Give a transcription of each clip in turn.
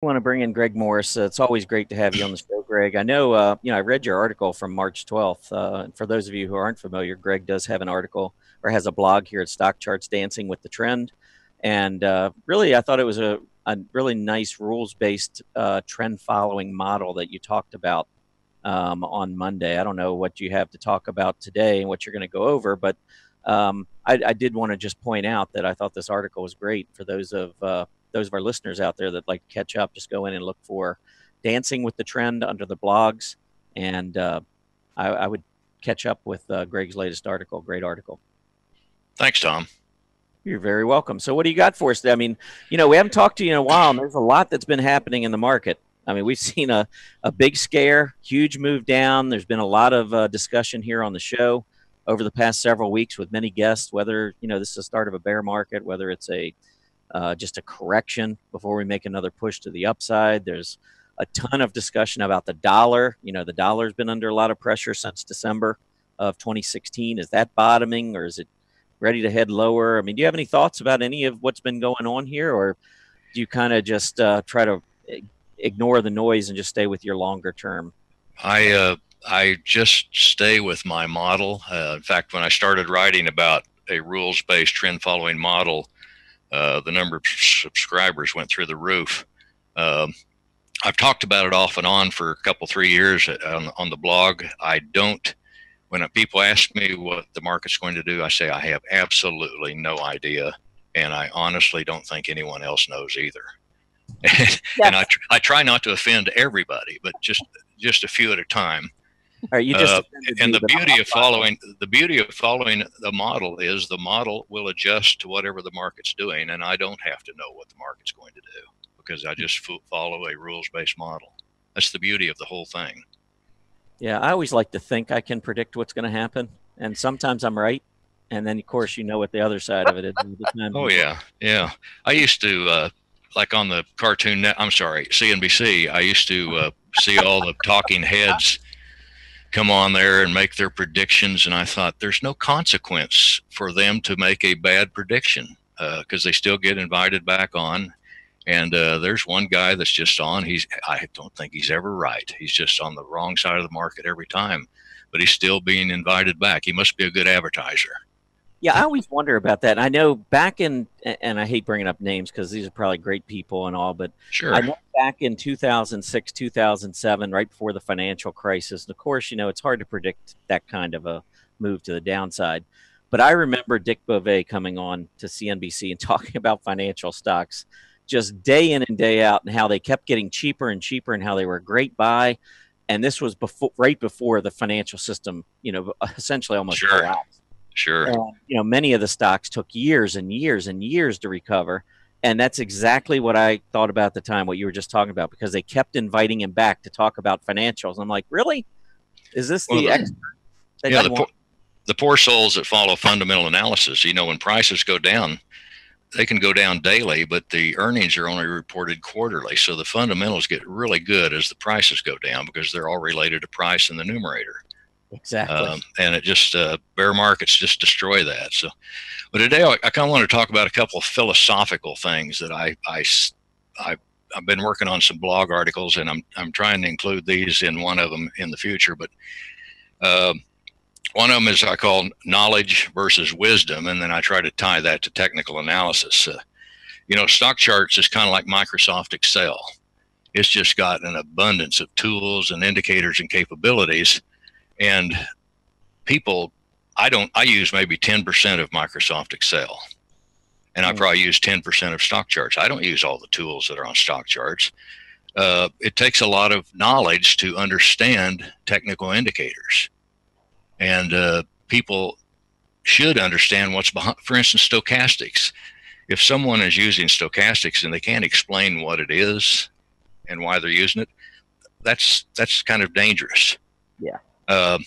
I want to bring in Greg Morris. Uh, it's always great to have you on the show, Greg. I know, uh, you know, I read your article from March 12th. Uh, for those of you who aren't familiar, Greg does have an article or has a blog here at Stock Charts Dancing with the Trend. And uh, really, I thought it was a, a really nice rules based uh, trend following model that you talked about um, on Monday. I don't know what you have to talk about today and what you're going to go over, but um, I, I, did want to just point out that I thought this article was great for those of uh, those of our listeners out there that like to catch up, just go in and look for Dancing with the Trend under the blogs, and uh, I, I, would catch up with uh, Greg's latest article. Great article. Thanks, Tom. You're very welcome. So, what do you got for us? I mean, you know, we haven't talked to you in a while, and there's a lot that's been happening in the market. I mean, we've seen a, a big scare, huge move down. There's been a lot of uh, discussion here on the show over the past several weeks with many guests, whether, you know, this is the start of a bear market, whether it's a uh, just a correction before we make another push to the upside. There's a ton of discussion about the dollar. You know, the dollar's been under a lot of pressure since December of 2016. Is that bottoming or is it ready to head lower? I mean, do you have any thoughts about any of what's been going on here, or do you kind of just uh, try to ignore the noise and just stay with your longer term? I uh, I just stay with my model. Uh, in fact, when I started writing about a rules based trend following model, uh, the number of subscribers went through the roof. Um, I've talked about it off and on for a couple, three years on, on the blog. I don't, when people ask me what the market's going to do, I say I have absolutely no idea. And I honestly don't think anyone else knows either. and, and I, tr- I try not to offend everybody, but just just a few at a time. You just uh, and the beauty of following the beauty of following the model is the model will adjust to whatever the market's doing, and I don't have to know what the market's going to do because I just follow a rules based model. That's the beauty of the whole thing. Yeah, I always like to think I can predict what's going to happen, and sometimes I'm right, and then of course you know what the other side of it is. oh yeah, yeah. I used to uh, like on the cartoon net. I'm sorry, CNBC. I used to uh, see all the talking heads come on there and make their predictions. And I thought there's no consequence for them to make a bad prediction because uh, they still get invited back on. And uh, there's one guy that's just on. He's I don't think he's ever right. He's just on the wrong side of the market every time, but he's still being invited back. He must be a good advertiser. Yeah, I always wonder about that. I know back in, and I hate bringing up names because these are probably great people and all, but sure. I know back in 2006, 2007, right before the financial crisis, and of course, you know, it's hard to predict that kind of a move to the downside. But I remember Dick Bove coming on to CNBC and talking about financial stocks just day in and day out and how they kept getting cheaper and cheaper and how they were a great buy. And this was before, right before the financial system, you know, essentially almost sure. collapsed. Sure. And, you know, many of the stocks took years and years and years to recover. And that's exactly what I thought about at the time, what you were just talking about, because they kept inviting him back to talk about financials. I'm like, really? Is this well, the expert? Yeah, the poor, the poor souls that follow fundamental analysis, you know, when prices go down, they can go down daily, but the earnings are only reported quarterly. So the fundamentals get really good as the prices go down because they're all related to price in the numerator. Exactly. Um, and it just uh, bear markets just destroy that. So, but today I, I kind of want to talk about a couple of philosophical things that I I I've been working on some blog articles, and I'm I'm trying to include these in one of them in the future. But uh, one of them is I call knowledge versus wisdom, and then I try to tie that to technical analysis. Uh, you know, stock charts is kind of like Microsoft Excel. It's just got an abundance of tools and indicators and capabilities and people, I don't, I use maybe 10% of Microsoft Excel. And I hmm. probably use 10% of stock charts. I don't use all the tools that are on stock charts. Uh, it takes a lot of knowledge to understand technical indicators. And uh, people should understand what's behind, for instance, stochastics. If someone is using stochastics and they can't explain what it is and why they're using it, that's that's kind of dangerous. Yeah. Um,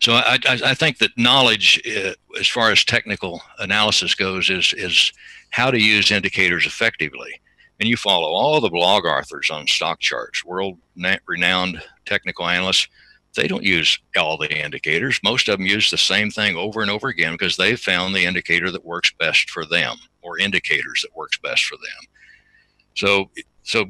so I, I, I, think that knowledge, uh, as far as technical analysis goes, is is how to use indicators effectively. And you follow all the blog authors on stock charts, world renowned technical analysts. They don't use all the indicators. Most of them use the same thing over and over again because they've found the indicator that works best for them or indicators that works best for them. So so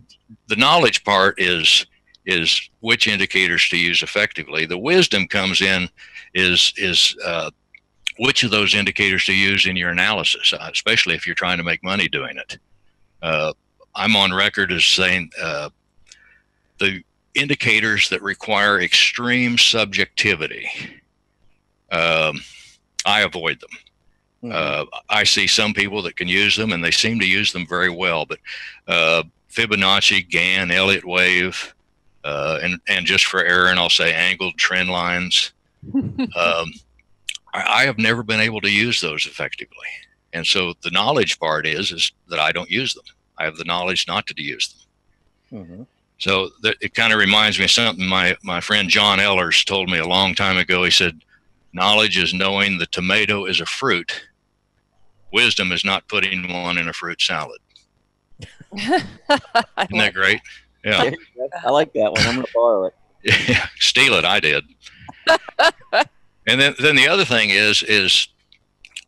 the knowledge part is is which indicators to use effectively. The wisdom comes in is is uh, which of those indicators to use in your analysis, uh, especially if you're trying to make money doing it. Uh, I'm on record as saying uh, the indicators that require extreme subjectivity, um, I avoid them. Mm-hmm. Uh, I see some people that can use them, and they seem to use them very well. But uh, Fibonacci, Gann, Elliott wave, uh, and and just for Aaron, I'll say angled trend lines. um, I, I, have never been able to use those effectively, and so the knowledge part is is that I don't use them. I have the knowledge not to use them. Mm-hmm. So that, it kind of reminds me of something my my friend John Ellers told me a long time ago. He said, "Knowledge is knowing the tomato is a fruit. Wisdom is not putting one in a fruit salad." Isn't that great? Yeah. I like that one. I'm going to borrow it. Yeah, steal it. I did. and then, then the other thing is, is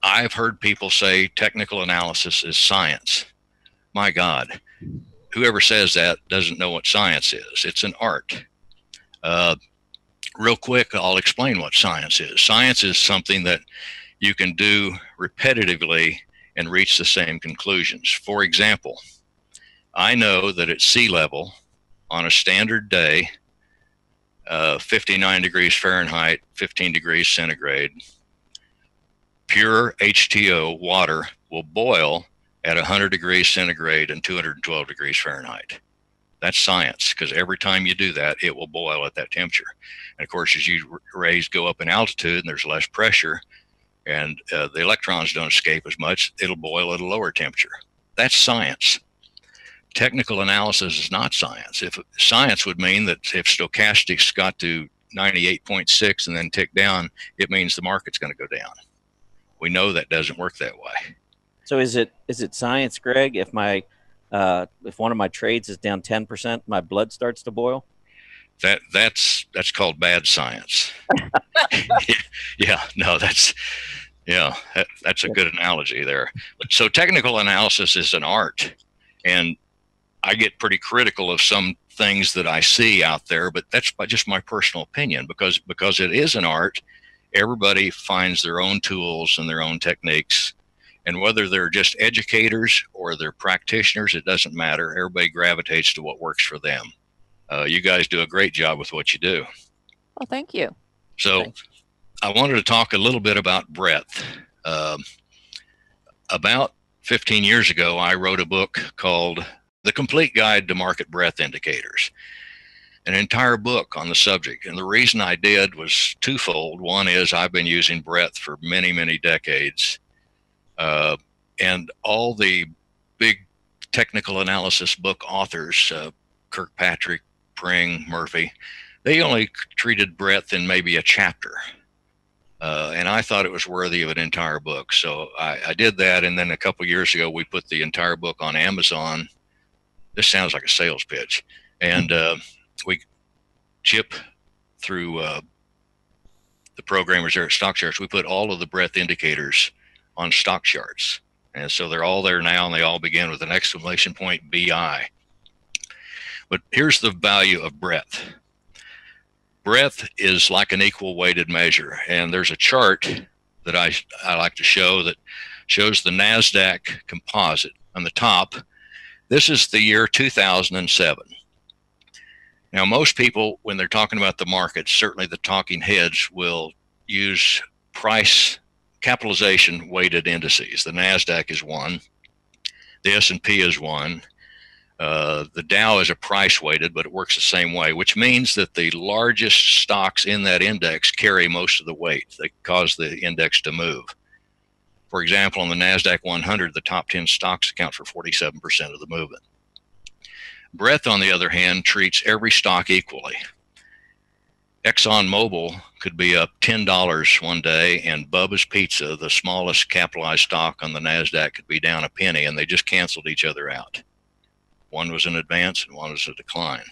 I've heard people say technical analysis is science. My God, whoever says that doesn't know what science is. It's an art. Uh, real quick, I'll explain what science is. Science is something that you can do repetitively and reach the same conclusions. For example, I know that at sea level, on a standard day, uh, 59 degrees Fahrenheit, 15 degrees centigrade, pure H2O water will boil at 100 degrees centigrade and 212 degrees Fahrenheit. That's science because every time you do that, it will boil at that temperature. And of course, as you raise go up in altitude and there's less pressure and uh, the electrons don't escape as much, it'll boil at a lower temperature. That's science technical analysis is not science. If science would mean that if stochastics got to 98.6 and then tick down, it means the market's going to go down. We know that doesn't work that way. So is it is it science, Greg? If my uh, if one of my trades is down 10%, my blood starts to boil? That that's that's called bad science. yeah, no, that's yeah, that, that's a good analogy there. But so technical analysis is an art, and I get pretty critical of some things that I see out there, but that's just my personal opinion because because it is an art. Everybody finds their own tools and their own techniques, and whether they're just educators or they're practitioners, it doesn't matter. Everybody gravitates to what works for them. Uh, you guys do a great job with what you do. Well, thank you. So, Thanks. I wanted to talk a little bit about breadth. Um, about 15 years ago, I wrote a book called the Complete Guide to Market Breadth Indicators, an entire book on the subject. And the reason I did was twofold. One is I've been using breadth for many, many decades. Uh, and all the big technical analysis book authors, uh, Kirkpatrick, Pring, Murphy, they only treated breadth in maybe a chapter. Uh, and I thought it was worthy of an entire book. So I, I did that. And then a couple years ago, we put the entire book on Amazon this sounds like a sales pitch. And uh, we chip through uh, the programmers there at Stock Charts. We put all of the breadth indicators on stock charts. And so they're all there now, and they all begin with an exclamation point BI. But here's the value of breadth breadth is like an equal weighted measure. And there's a chart that I, I like to show that shows the NASDAQ composite on the top this is the year 2007. Now, most people, when they're talking about the market, certainly the talking heads will use price capitalization weighted indices. The Nasdaq is one, the S&P is one, uh, the Dow is a price weighted, but it works the same way, which means that the largest stocks in that index carry most of the weight. They cause the index to move. For example, on the NASDAQ 100, the top 10 stocks account for 47% of the movement. Breadth, on the other hand, treats every stock equally. ExxonMobil could be up $10 one day, and Bubba's Pizza, the smallest capitalized stock on the NASDAQ, could be down a penny, and they just canceled each other out. One was an advance and one was a decline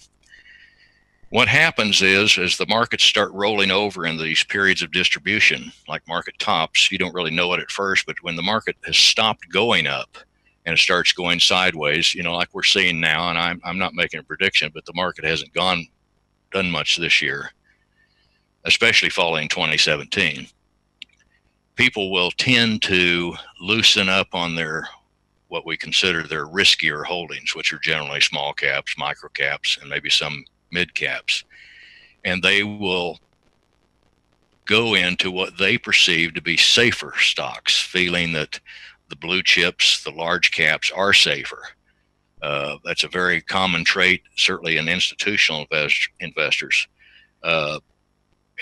what happens is as the markets start rolling over in these periods of distribution like market tops you don't really know it at first but when the market has stopped going up and it starts going sideways, you know, like we're seeing now, and I'm, I'm not making a prediction, but the market hasn't gone done much this year, especially following 2017. People will tend to loosen up on their what we consider their riskier holdings, which are generally small caps, micro caps, and maybe some mid caps. And they will go into what they perceive to be safer stocks, feeling that the blue chips, the large caps are safer. Uh, that's a very common trait, certainly in institutional invest- investors, uh,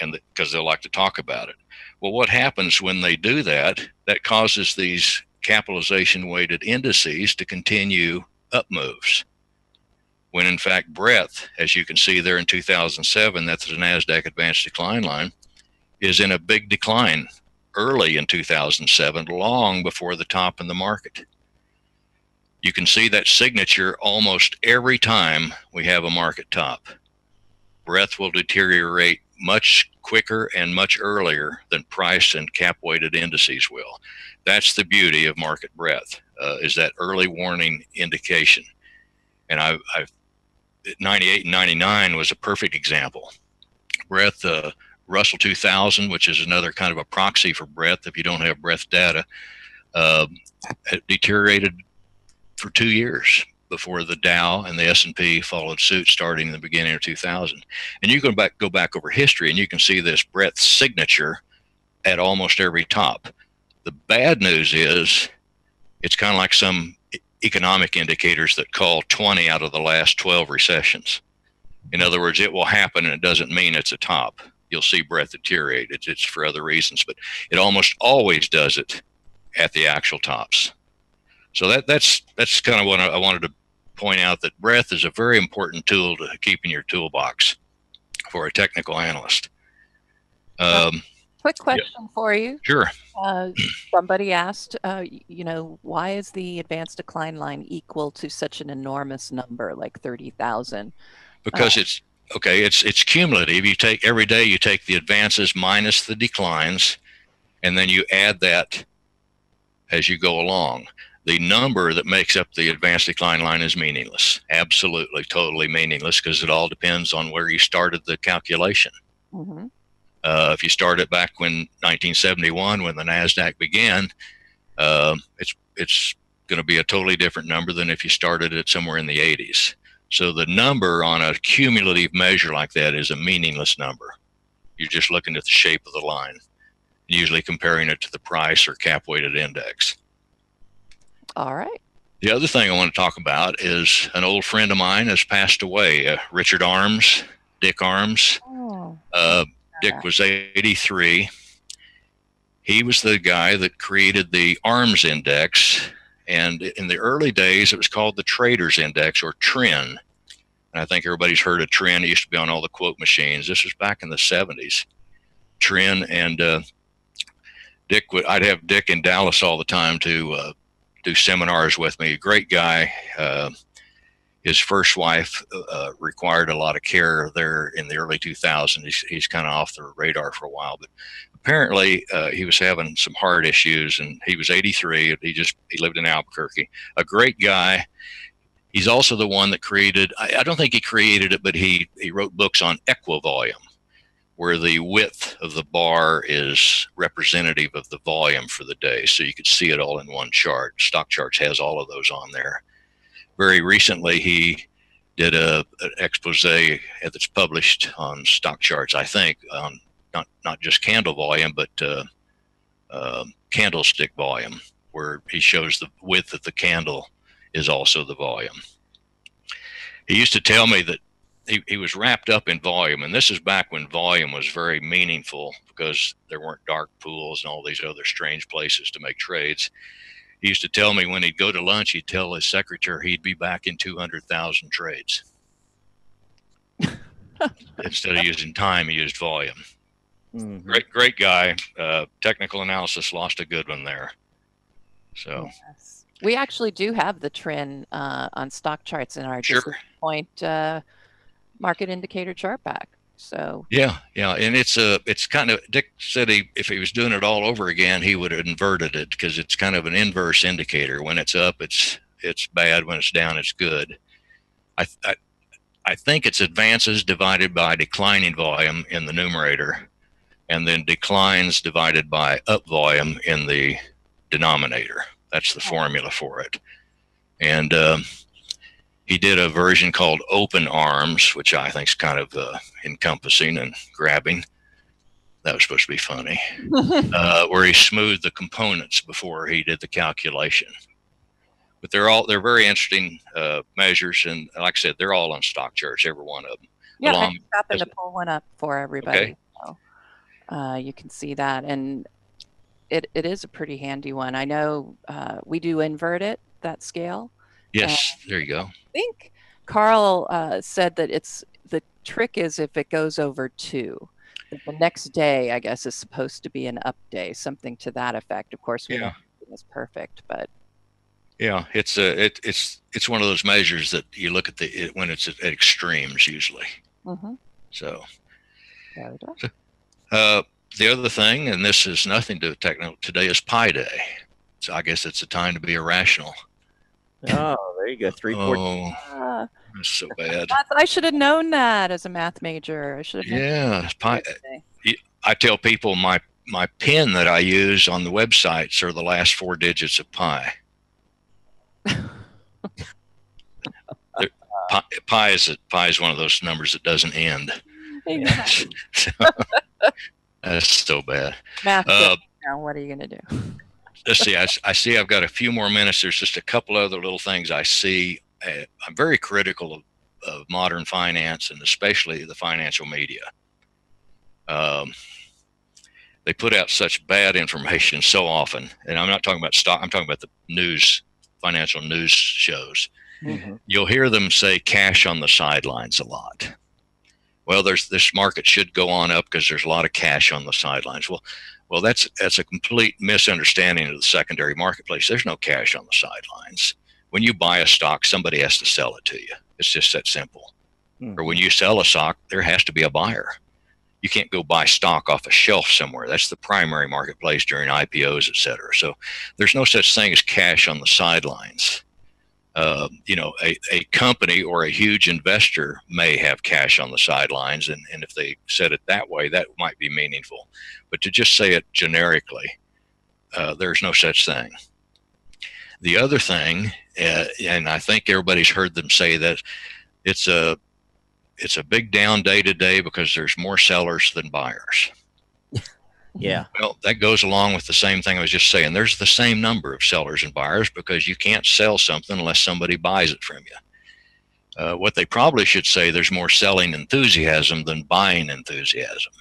and because they'll like to talk about it. Well, what happens when they do that? That causes these capitalization weighted indices to continue up moves. When in fact, breadth, as you can see there in 2007, that's the NASDAQ advanced decline line, is in a big decline early in 2007, long before the top in the market. You can see that signature almost every time we have a market top. Breadth will deteriorate much quicker and much earlier than price and cap weighted indices will. That's the beauty of market breadth, uh, is that early warning indication. And I, I, 98 and 99 was a perfect example. Breath, uh, Russell 2000, which is another kind of a proxy for breath if you don't have breath data, uh, deteriorated for two years before the Dow and the S&P followed suit starting in the beginning of 2000. And you can back, go back over history and you can see this breadth signature at almost every top. The bad news is it's kind of like some economic indicators that call 20 out of the last 12 recessions. In other words, it will happen and it doesn't mean it's a top you'll see breadth deteriorate. It's, it's for other reasons, but it almost always does it at the actual tops. So that that's that's kind of what I, I wanted to point out that breadth is a very important tool to keep in your toolbox for a technical analyst. Um, Quick question for you. Sure. Uh, somebody asked, uh, you know, why is the advanced decline line equal to such an enormous number like 30,000? Because uh, it's okay it's it's cumulative you take every day you take the advances minus the declines and then you add that as you go along the number that makes up the advanced decline line is meaningless absolutely totally meaningless because it all depends on where you started the calculation mm-hmm. Uh, if you started back when 1971 when the nasdaq began uh, it's it's going to be a totally different number than if you started it somewhere in the 80s so the number on a cumulative measure like that is a meaningless number. You're just looking at the shape of the line, usually comparing it to the price or cap weighted index. All right. The other thing I want to talk about is an old friend of mine has passed away, uh, Richard Arms, Dick Arms. Oh. Uh, Dick was 83. He was the guy that created the ARMS index and in the early days, it was called the Traders Index or TRIN. And I think everybody's heard of TRIN. It used to be on all the quote machines. This was back in the 70s. TRIN and uh, Dick, would, I'd have Dick in Dallas all the time to uh, do seminars with me. Great guy. Uh, his first wife uh, required a lot of care there in the early 2000s. He's, he's kind of off the radar for a while, but apparently uh, he was having some heart issues and he was 83 he just he lived in albuquerque. A great guy. He's also the one that created I, I, don't think he created it but he he wrote books on equivolume where the width of the bar is representative of the volume for the day. So you could see it all in one chart. Stock charts has all of those on there very recently he did a an expose that's published on stock charts i think on not not just candle volume, but uh, uh, candlestick volume, where he shows the width of the candle is also the volume. He used to tell me that he, he was wrapped up in volume, and this is back when volume was very meaningful because there weren't dark pools and all these other strange places to make trades. He used to tell me when he'd go to lunch, he'd tell his secretary he'd be back in 200,000 trades. Instead of using time, he used volume. Mm-hmm. Great, great guy. Uh, technical analysis lost a good one there. So yes. we actually do have the TRIN uh, on stock charts in our sure. point uh, market indicator chart back. So Yeah, yeah, and it's a it's kind of Dick said he if he was doing it all over again, he would have inverted it because it's kind of an inverse indicator. When it's up, it's it's bad. When it's down, it's good. I I, I think it's advances divided by declining volume in the numerator, and then declines divided by up volume in the denominator. That's the formula for it. And um, he did a version called Open Arms, which I think is kind of uh, encompassing and grabbing. That was supposed to be funny, uh, where he smoothed the components before he did the calculation. But they're all they're very interesting uh, measures, and like I said, they're all on stock charts, every one of them. yeah, I along- just happened to pull one up for everybody. Okay. So, uh, you can see that, and it, it is a pretty handy one. I know uh, we do invert it that scale. Yes, there you go. I think Carl uh, said that it's the trick is if it goes over two. The next day, I guess, is supposed to be an up day, something to that effect. Of course, Yeah. is perfect, but Yeah, it's a it, it's it's one of those measures that you look at the it, when it's at, extremes usually. mhm, So go. uh, the other thing, and this is nothing to technical, today is Pi Day, so I guess it's a time to be irrational. Oh, there you go. Three fourteen. Oh, Ah, that's so bad. I should have known that as a math major. I should have. Yeah, that Pi. I tell people my my pin that I use on the websites are the last four digits of pi. Pi, pi is a, pi is one of those numbers that doesn't end. Exactly. So, that's so bad. Math. Uh, goes down. What are you going to do? Let's see. I, I see. I've got a few more minutes. There's just a couple other little things I see. Uh, I'm very critical of, of modern finance and especially the financial media. Um, they put out such bad information so often, and I'm not talking about stock. I'm talking about the news, financial news shows. Mhm. You'll hear them say cash on the sidelines a lot. Well, there's this market should go on up because there's a lot of cash on the sidelines. Well, well, that's that's a complete misunderstanding of the secondary marketplace. There's no cash on the sidelines. When you buy a stock, somebody has to sell it to you. It's just that simple. Or when hmm. you sell a stock, there has to be a buyer. You can't go buy stock off a shelf somewhere. That's the primary marketplace during IPOs, et cetera. So there's no such thing as cash on the sidelines. Uh, you know, a, a company or a huge investor may have cash on the sidelines, and, and if they said it that way, that might be meaningful. But to just say it generically, uh, there's no such thing. The other thing, uh, and I think everybody's heard them say that it's a it's a big down day today because there's more sellers than buyers. Yeah. Well, that goes along with the same thing I was just saying. There's the same number of sellers and buyers because you can't sell something unless somebody buys it from you. Uh, what they probably should say, there's more selling enthusiasm than buying enthusiasm,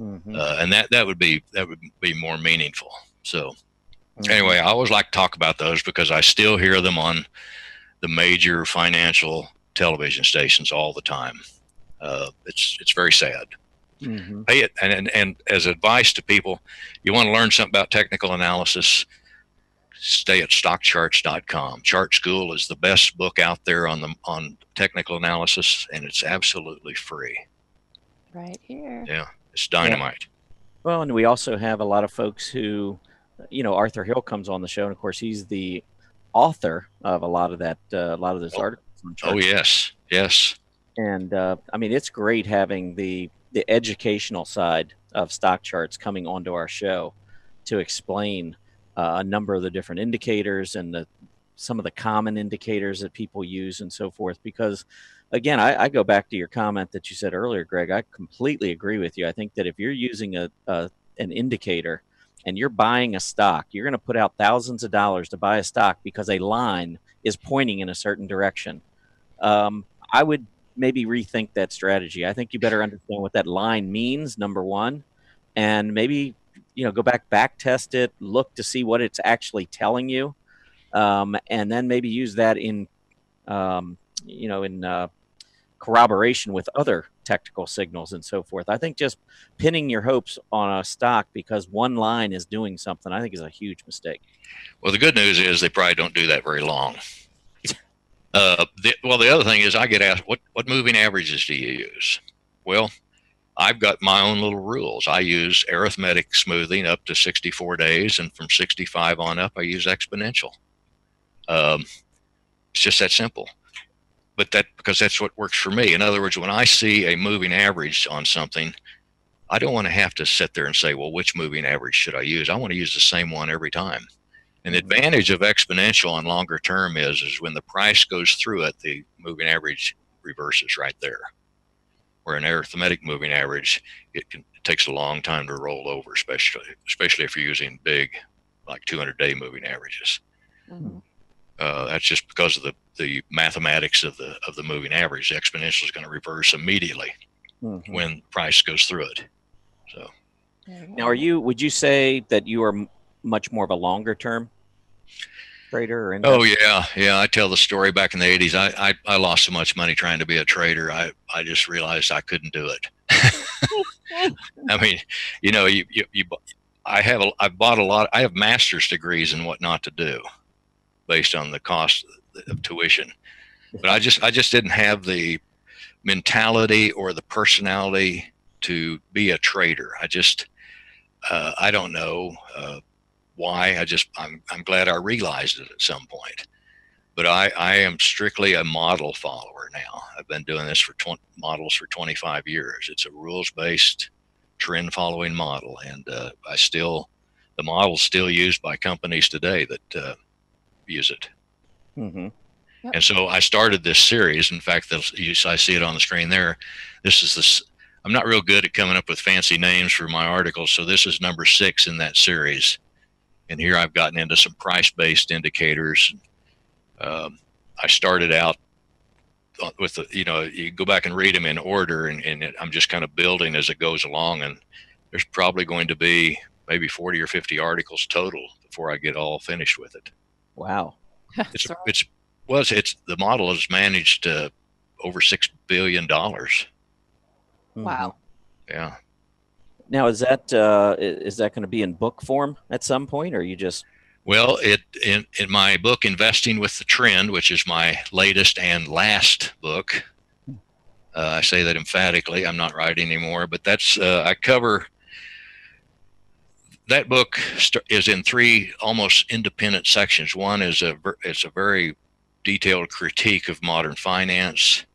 Mhm. uh, and that that would be that would be more meaningful. So Mhm. anyway, I always like to talk about those because I still hear them on the major financial television stations all the time. Uh, it's it's very sad Mhm. pay it and, and and as advice to people you want to learn something about technical analysis stay at stockcharts.com chart school is the best book out there on the on technical analysis and it's absolutely free Right here. Yeah. it's dynamite Well, and we also have a lot of folks who, you know, Arthur Hill comes on the show, and of course, he's the author of a lot of that, uh, a lot of those Oh. articles. On oh yes yes and uh, I mean, it's great having the the educational side of stock charts coming onto our show to explain uh, a number of the different indicators and the some of the common indicators that people use and so forth. Because again, I, I go back to your comment that you said earlier, Greg. I completely agree with you. I think that if you're using a, a an indicator and you're buying a stock, you're going to put out thousands of dollars to buy a stock because a line is pointing in a certain direction. Um, I would maybe rethink that strategy. I think you better understand what that line means, number one, and maybe you know go back, back test it, look to see what it's actually telling you, um, and then maybe use that in um, you know in uh, corroboration with other technical signals and so forth. I think just pinning your hopes on a stock because one line is doing something, I think is a huge mistake. well the good news is they probably don't do that very long uh, the, well the other thing is i get asked what what moving averages do you use well I've got my own little rules. I use arithmetic smoothing up to 64 days, and from 65 on up, I use exponential. Um, it's just that simple. But that because that's what works for me. In other words, when I see a moving average on something, I don't want to have to sit there and say, well, which moving average should I use? I want to use the same one every time. And the advantage of exponential on longer term is, is when the price goes through it, the moving average reverses right there. Where an arithmetic moving average, it, can, it takes a long time to roll over, especially especially if you're using big, like 200 day moving averages. Mm-hmm. Uh, that's just because of the, the mathematics of the of the moving average. The exponential is going to reverse immediately mm-hmm. when price goes through it. So now, are you? Would you say that you are much more of a longer term trader? Or oh yeah, yeah. I tell the story back in the '80s. I, I I lost so much money trying to be a trader. I I just realized I couldn't do it. I mean, you know, you, you, you I have a, I bought a lot. I have master's degrees in what not to do, based on the cost of tuition. But I just I just didn't have the mentality or the personality to be a trader. I just uh, I don't know. Uh, why. I just I'm I'm glad I realized it at some point. But I I am strictly a model follower now. I've been doing this for 20 models for 25 years. It's a rules based trend following model, and uh, I still the model's still used by companies today that uh, use it. Mm-hmm. Yep. And so I started this series. In fact, I see it on the screen there. This is this. I'm not real good at coming up with fancy names for my articles, so this is number six in that series and here I've gotten into some price-based indicators. Um, I started out with the, you know, you go back and read them in order, and, and it, I'm just kind of building as it goes along. And there's probably going to be maybe 40 or 50 articles total before I get all finished with it. Wow. it's it's well, it's, it's the model has managed uh, over six billion dollars. Wow. Yeah. Now, is that uh, is that going to be in book form at some point, or you just? Well, it in in my book, Investing with the Trend, which is my latest and last book. Uh, I say that emphatically. I'm not writing anymore, but that's uh, I cover. That book is in three almost independent sections. One is a it's a very detailed critique of modern finance.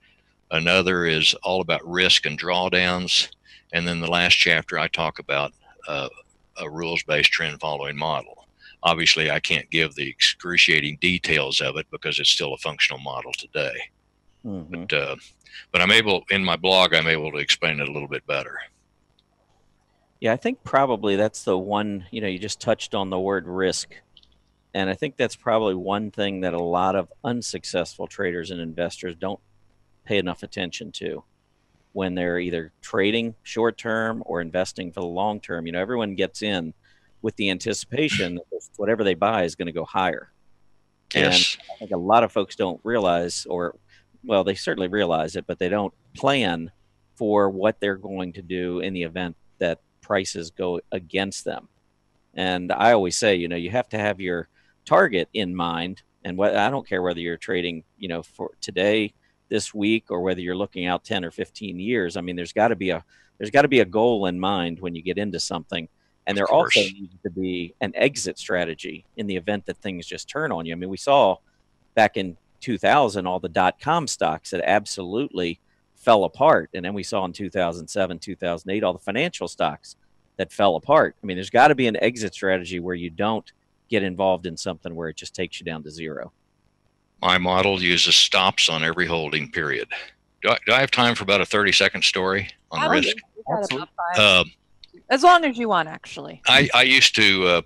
Another is all about risk and drawdowns and then the last chapter, I talk about uh, a rules based trend following model. Obviously, I can't give the excruciating details of it because it's still a functional model today. Mm-hmm. But, uh, but I'm able, in my blog, I'm able to explain it a little bit better. Yeah, I think probably that's the one, you know, you just touched on the word risk. And I think that's probably one thing that a lot of unsuccessful traders and investors don't pay enough attention to when they're either trading short term or investing for the long term. You know, everyone gets in with the anticipation that whatever they buy is going to go higher. Yes. And I think a lot of folks don't realize, or well, they certainly realize it, but they don't plan for what they're going to do in the event that prices go against them. And I always say, you know, you have to have your target in mind. And what I don't care whether you're trading, you know, for today this week or whether you're looking out 10 or 15 years. I mean, there's got to be a there's got to be a goal in mind when you get into something. And there also needs to be an exit strategy in the event that things just turn on you. I mean, we saw back in 2000 all the dot com stocks that absolutely fell apart. And then we saw in 2007, 2008 all the financial stocks that fell apart. I mean, there's got to be an exit strategy where you don't get involved in something where it just takes you down to zero my model uses stops on every holding period. Do I, do I have time for about a 30 second story on I risk? Uh, as long as you want, actually. I, I used to, uh,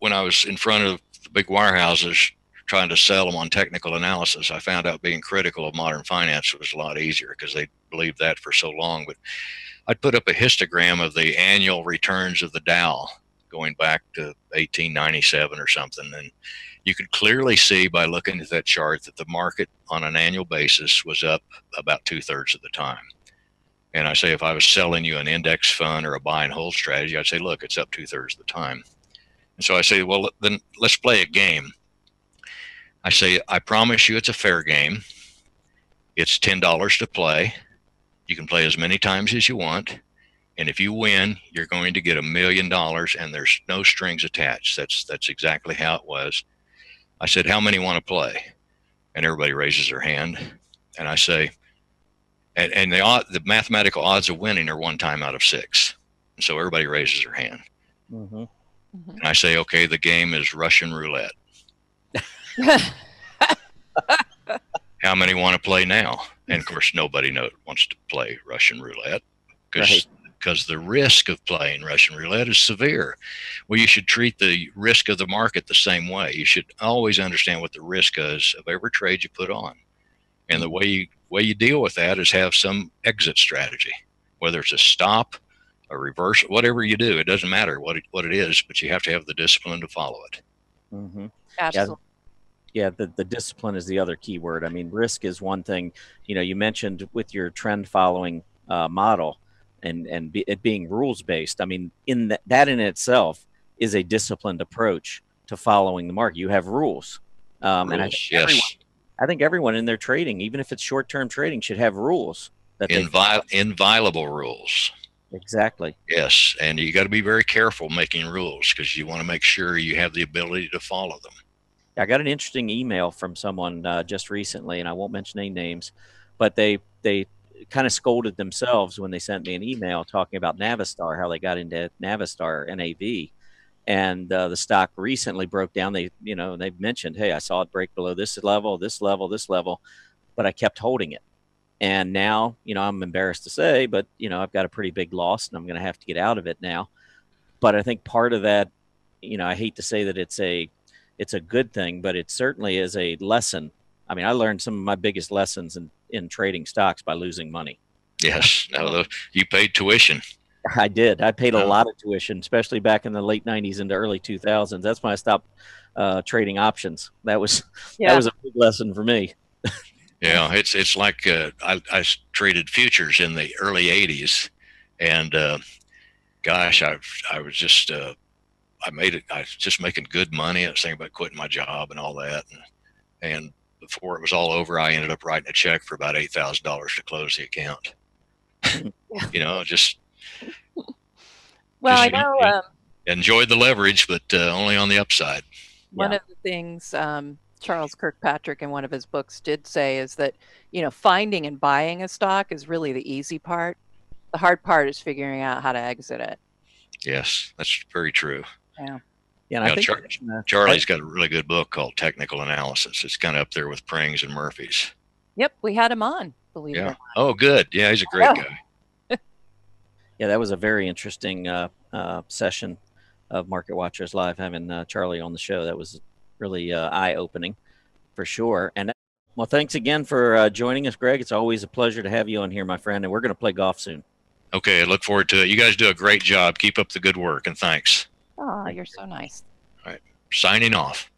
when I was in front of the big wirehouses trying to sell them on technical analysis, I found out being critical of modern finance was a lot easier because they believed that for so long. But I'd put up a histogram of the annual returns of the Dow going back to 1897 or something. And you could clearly see by looking at that chart that the market on an annual basis was up about two thirds of the time. And I say, if I was selling you an index fund or a buy and hold strategy, I'd say, look, it's up two thirds of the time. And so I say, well, then let's play a game. I say, I promise you it's a fair game. It's $10 to play. You can play as many times as you want. And if you win, you're going to get a million dollars and there's no strings attached. That's that's exactly how it was. I said, How many want to play? And everybody raises their hand. And I say, and, and the the mathematical odds of winning are one time out of six. And so everybody raises their hand. Mm-hmm. Mhm. And I say, okay, the game is Russian roulette. How many want to play now? And of course, nobody know, wants to play Russian roulette because Right. Because the risk of playing Russian roulette is severe. Well, you should treat the risk of the market the same way. You should always understand what the risk is of every trade you put on, and the way you way you deal with that is have some exit strategy, whether it's a stop, a reverse, whatever you do. It doesn't matter what it, what it is, but you have to have the discipline to follow it. Mm-hmm. Absolutely. yeah the, the discipline is the other key word i mean risk is one thing you know you mentioned with your trend following uh, model and and be, it being rules based i mean in that, that in itself is a disciplined approach to following the market you have rules um, and I Rules, think, yes, everyone, I think everyone in their trading even if it's short-term trading should have rules that they Invi- inviolable rules. exactly Yes, and you got to be very careful making rules because you want to make sure you have the ability to follow them. I got an interesting email from someone uh, just recently, and I won't mention any names, but they they kind of scolded themselves when they sent me an email talking about Navistar, how they got into Navistar NAV, and uh, the stock recently broke down. They you know they mentioned, hey, I saw it break below this level, this level, this level, but I kept holding it, and now you know I'm embarrassed to say, but you know I've got a pretty big loss, and I'm going to have to get out of it now. But I think part of that, you know, I hate to say that it's a it's a good thing, but it certainly is a lesson. I mean, I learned some of my biggest lessons in, in trading stocks by losing money. Yes, no, you paid tuition. I did. I paid a lot of tuition, especially back in the late '90s into early 2000s. That's when I stopped uh, trading options. That was Yeah. that was a big lesson for me. Yeah, it's it's like uh, I, I s- traded futures in the early '80s, and uh, gosh, I I was just uh, I made it. I was just making good money. I was thinking about quitting my job and all that, and, and before it was all over, I ended up writing a check for about eight thousand dollars to close the account. you know, just well, I know you- um, enjoyed the leverage, but uh, only on the upside. one Yeah. of the things um, Charles Kirkpatrick in one of his books did say is that you know finding and buying a stock is really the easy part. The hard part is figuring out how to exit it. Yes, that's very true. Yeah, and I Yeah, think Char- uh, Charlie's got a really good book called Technical Analysis. It's kind of up there with Prings and Murphy's. Yep, we had him on. Believe it. Yeah. not. Oh, good. Yeah, he's a great Oh. guy. yeah, that was a very interesting uh, uh, session of Market Watchers Live having uh, Charlie on the show. That was really uh, eye opening for sure. And well, thanks again for uh, joining us, Greg. It's always a pleasure to have you on here, my friend. And we're going to play golf soon. Okay, I look forward to it. You guys do a great job. Keep up the good work, and thanks. Oh, you're so nice. All right. Signing off.